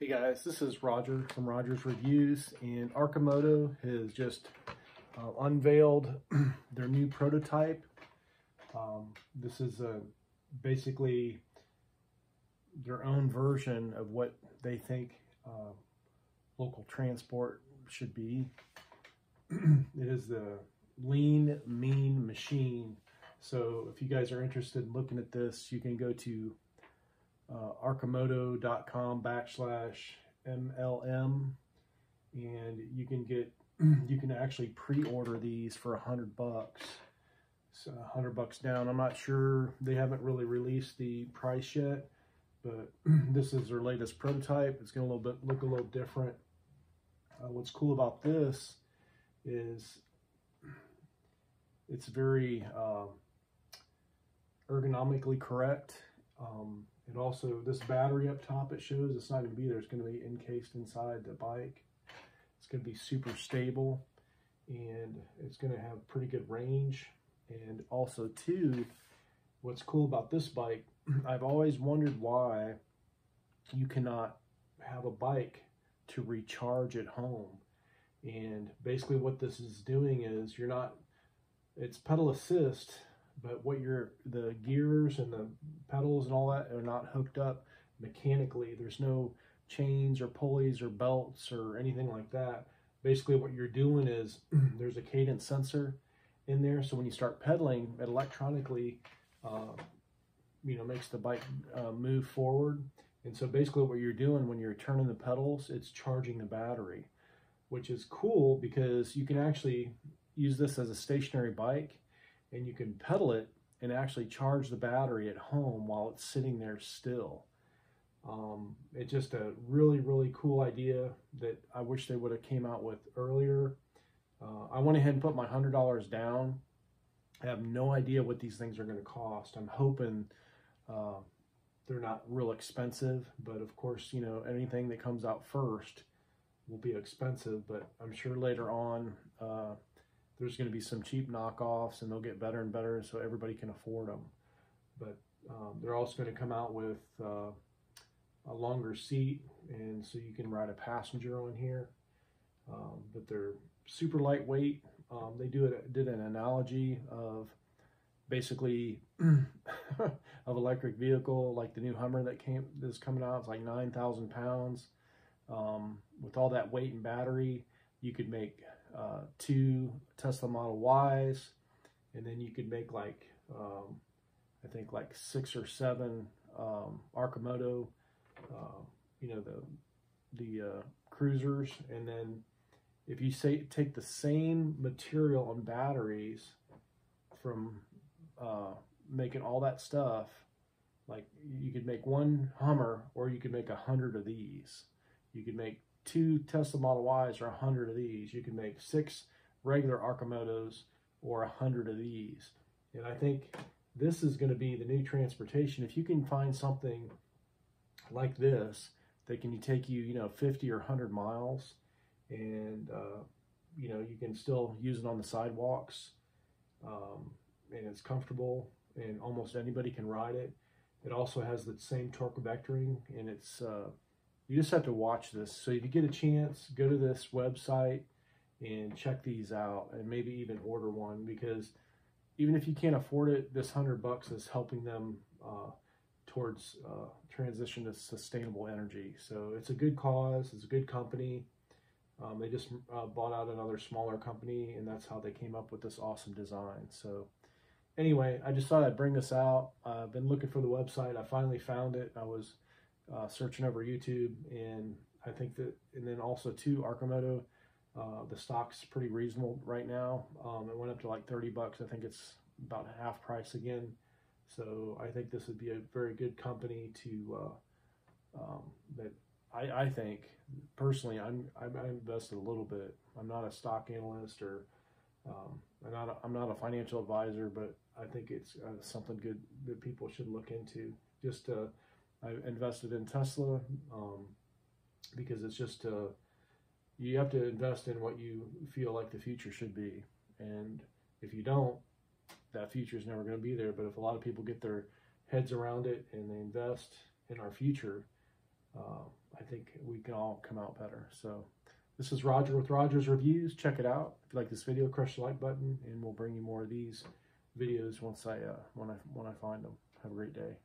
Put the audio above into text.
Hey guys, this is Roger from Rogers Reviews, and Arcimoto has just uh, unveiled their new prototype. Um, this is a, basically their own version of what they think uh, local transport should be. it is the lean, mean machine. So if you guys are interested in looking at this, you can go to uh, arcimoto.com backslash MLM and you can get you can actually pre-order these for a hundred bucks. So hundred bucks down. I'm not sure they haven't really released the price yet but this is their latest prototype. It's gonna a little bit look a little different. Uh, what's cool about this is it's very uh, ergonomically correct. Um, and also this battery up top it shows it's not to be there. It's going to be encased inside the bike. It's going to be super stable and it's going to have pretty good range. And also too, what's cool about this bike, I've always wondered why you cannot have a bike to recharge at home. And basically what this is doing is you're not, it's pedal assist, but what you're the gears and the pedals and all that are not hooked up mechanically. There's no chains or pulleys or belts or anything like that. Basically what you're doing is there's a cadence sensor in there. So when you start pedaling it electronically uh, you know makes the bike uh, move forward. And so basically what you're doing when you're turning the pedals it's charging the battery which is cool because you can actually use this as a stationary bike and you can pedal it and actually charge the battery at home while it's sitting there still. Um, it's just a really, really cool idea that I wish they would have came out with earlier. Uh, I went ahead and put my $100 down. I have no idea what these things are going to cost. I'm hoping uh, they're not real expensive, but of course, you know, anything that comes out first will be expensive, but I'm sure later on, uh, there's going to be some cheap knockoffs and they'll get better and better so everybody can afford them. But um, they're also going to come out with uh, a longer seat and so you can ride a passenger on here. Um, but they're super lightweight. Um, they do it, did an analogy of basically of electric vehicle like the new Hummer that came that's coming out. It's like 9,000 pounds. Um, with all that weight and battery, you could make uh, two Tesla Model Ys, and then you could make like, um, I think like six or seven um, Arcimoto, uh, you know, the, the uh, cruisers. And then if you say take the same material and batteries from uh, making all that stuff, like you could make one Hummer or you could make a hundred of these. You could make two Tesla Model Ys or 100 of these. You can make six regular Arcimotos or 100 of these. And I think this is going to be the new transportation. If you can find something like this that can take you, you know, 50 or 100 miles and, uh, you know, you can still use it on the sidewalks um, and it's comfortable and almost anybody can ride it. It also has the same torque vectoring and it's uh, you just have to watch this. So if you get a chance, go to this website and check these out and maybe even order one because even if you can't afford it, this hundred bucks is helping them uh, towards uh, transition to sustainable energy. So it's a good cause. It's a good company. Um, they just uh, bought out another smaller company, and that's how they came up with this awesome design. So anyway, I just thought I'd bring this out. I've been looking for the website. I finally found it. I was uh, searching over YouTube, and I think that, and then also too, Arcimoto, uh, the stock's pretty reasonable right now. Um, it went up to like 30 bucks. I think it's about half price again. So I think this would be a very good company to, uh, um, that I, I think personally, I'm, I'm, I invested a little bit. I'm not a stock analyst or, um, I'm not, a, I'm not a financial advisor, but I think it's uh, something good that people should look into just to, I invested in Tesla um, because it's just uh, you have to invest in what you feel like the future should be, and if you don't, that future is never going to be there. But if a lot of people get their heads around it and they invest in our future, uh, I think we can all come out better. So this is Roger with Rogers Reviews. Check it out. If you like this video, crush the like button, and we'll bring you more of these videos once I uh, when I when I find them. Have a great day.